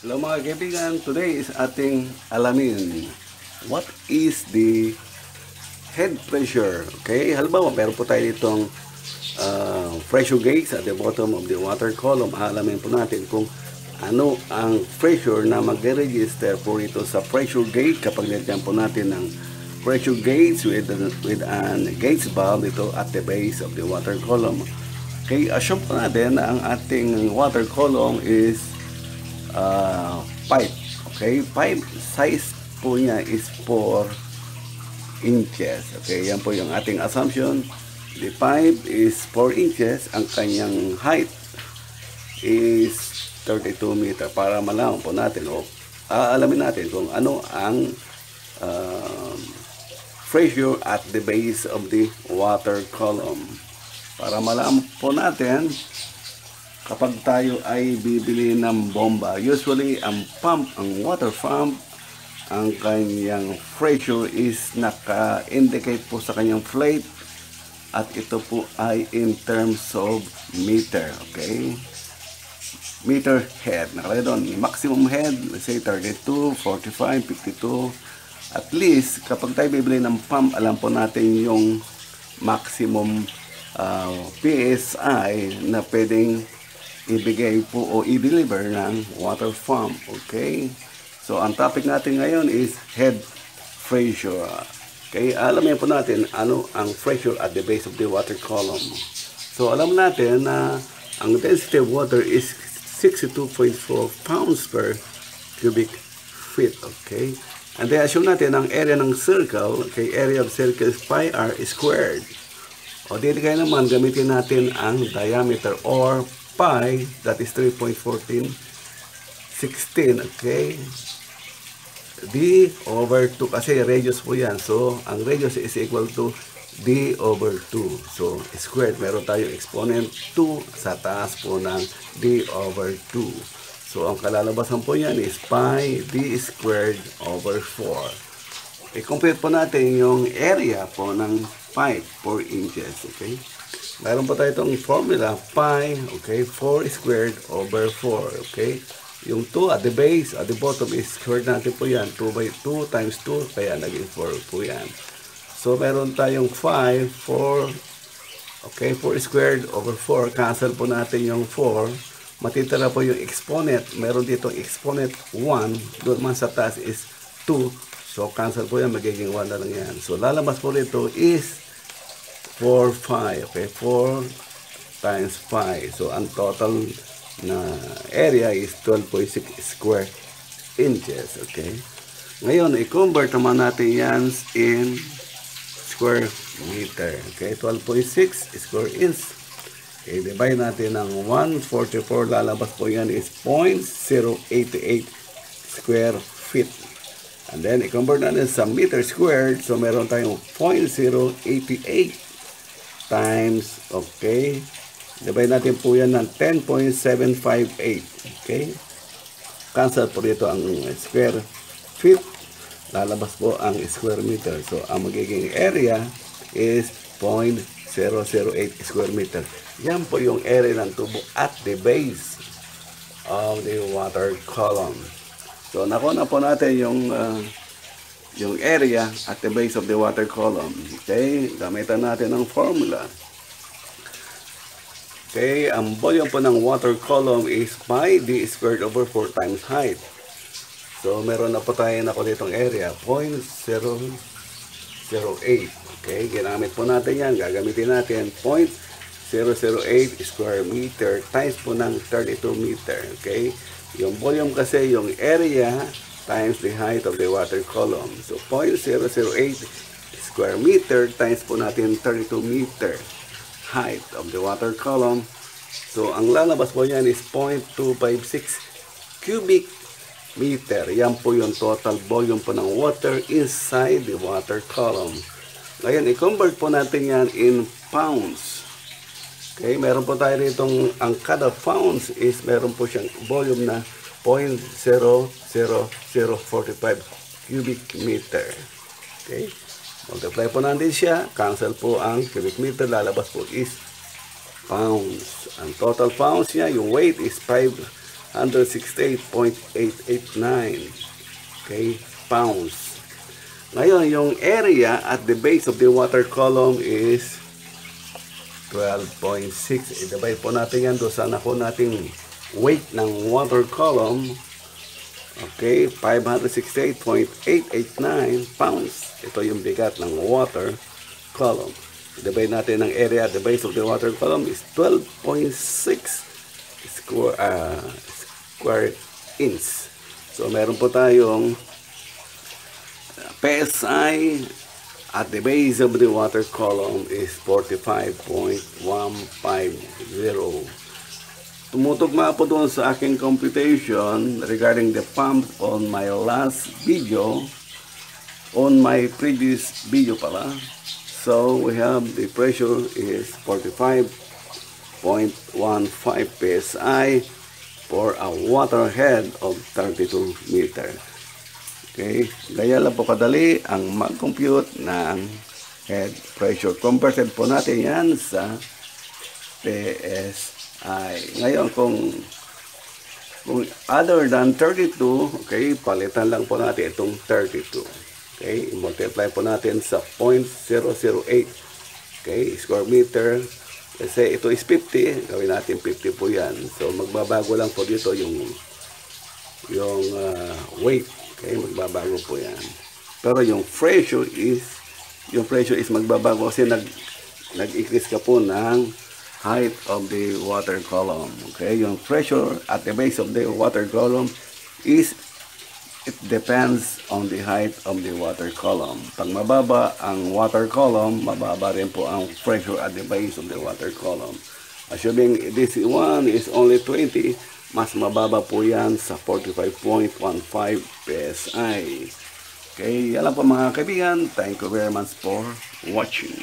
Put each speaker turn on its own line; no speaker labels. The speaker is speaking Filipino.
Hello mga kaibigan, today is ating alamin what is the head pressure. Okay, halimbawa meron po tayo ditong uh, pressure gauge at the bottom of the water column. Alamin po natin kung ano ang pressure na magre-register po ito sa pressure gauge kapag nilagyan po natin ng pressure gauge with, with an gauge valve ito at the base of the water column. Okay, assume po natin na ang ating water column is uh, pipe. Okay, pipe size po niya is 4 inches. Okay, yan po yung ating assumption. The pipe is 4 inches. Ang kanyang height is 32 meter. Para malaman po natin o aalamin natin kung ano ang uh, pressure at the base of the water column. Para malaman po natin kapag tayo ay bibili ng bomba, usually ang pump, ang water pump, ang kanyang pressure is naka-indicate po sa kanyang plate at ito po ay in terms of meter, okay? Meter head. Nakalagay doon, maximum head, let's say 32, 45, 52. At least, kapag tayo bibili ng pump, alam po natin yung maximum uh, PSI na pwedeng ibigay po o i-deliver ng water pump. Okay? So, ang topic natin ngayon is head pressure. Okay? Alamin po natin ano ang pressure at the base of the water column. So, alam natin na ang density of water is 62.4 pounds per cubic feet. Okay? And then, assume natin ang area ng circle, okay, area of circle is pi r squared. O, dito kayo naman, gamitin natin ang diameter or pi, that is 3.14, 16, okay? D over 2, kasi radius po yan. So, ang radius is equal to D over 2. So, squared, meron tayo exponent 2 sa taas po ng D over 2. So, ang kalalabasan po yan is pi D squared over 4. I-complete po natin yung area po ng pipe 4 inches, okay? Meron pa tayo itong formula, pi, okay, 4 squared over 4, okay? Yung 2 at the base, at the bottom is squared natin po yan, 2 by 2 times 2, kaya naging 4 po yan. So, meron tayong 5, 4, okay, 4 squared over 4, cancel po natin yung 4, matitira po yung exponent, meron dito exponent 1, doon man sa taas is 2, so cancel po yan, magiging 1 na lang yan. So, lalabas po rito is 4 pi. Okay, 4 times pi. So, ang total na area is 12.6 square inches. Okay. Ngayon, i-convert naman natin yan in square meter. Okay, 12.6 square inch. Okay, divide natin ng 144. Lalabas po yan is 0.088 square feet. And then, i-convert natin sa meter squared. So, meron tayong 0.088 times, okay? Divide natin po yan ng 10.758, okay? Cancel po dito ang square feet. Lalabas po ang square meter. So, ang magiging area is 0.008 square meter. Yan po yung area ng tubo at the base of the water column. So, nakuha na po natin yung uh, yung area at the base of the water column. Okay, gamitan natin ang formula. Okay, ang volume po ng water column is pi d squared over 4 times height. So, meron na po tayo na ko ditong area, 0.008. Okay, ginamit po natin yan. Gagamitin natin 0.008 square meter times po ng 32 meter. Okay, yung volume kasi, yung area times the height of the water column. So, 0.008 square meter times po natin 32 meter height of the water column. So, ang lalabas po yan is 0.256 cubic meter. Yan po yung total volume po ng water inside the water column. Ngayon, i-convert po natin yan in pounds. Okay, meron po tayo ditong, ang kada pounds is meron po siyang volume na 0.00045 cubic meter. Okay? Multiply po natin siya. Cancel po ang cubic meter. Lalabas po is pounds. Ang total pounds niya, yung weight is 5 568.889 okay, pounds. Ngayon, yung area at the base of the water column is 12.6. I-divide po natin yan doon sa nako nating weight ng water column. Okay, 568.889 pounds. Ito yung bigat ng water column. I-divide natin ng area the base of the water column is 12.6 square, uh, square inch. So, meron po tayong PSI at the base of the water column is 45.150. Tumutugma po doon sa aking computation regarding the pump on my last video, on my previous video pala. So, we have the pressure is 45.15 PSI for a water head of 32 meter. Okay, gaya lang po kadali ang mag-compute ng head pressure. Converted po natin yan sa PSI. Ngayon, kung kung other than 32, okay, palitan lang po natin itong 32. Okay, multiply po natin sa 0.008. Okay, square meter. Kasi ito is 50, gawin natin 50 po yan. So, magbabago lang po dito yung yung uh, weight. Okay, magbabago po yan. Pero yung pressure is, yung pressure is magbabago kasi nag, nag-increase ka po ng height of the water column. Okay, yung pressure at the base of the water column is it depends on the height of the water column. Pag mababa ang water column, mababa rin po ang pressure at the base of the water column. Assuming this one is only 20, mas mababa po yan sa 45.15 PSI. Okay, lang po mga kaibigan. Thank you very much for watching.